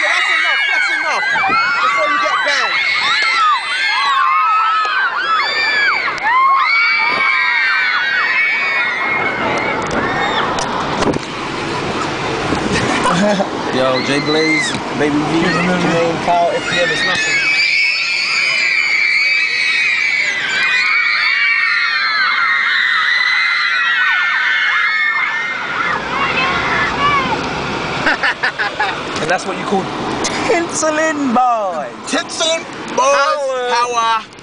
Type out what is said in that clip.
Yeah, that's enough. That's enough. Before you get banned. Yo, Jay Blaze, Baby V, Jermaine Powell, FDM is nothing. That's what you call tinseling boy. Tinseling boys. Power. Power.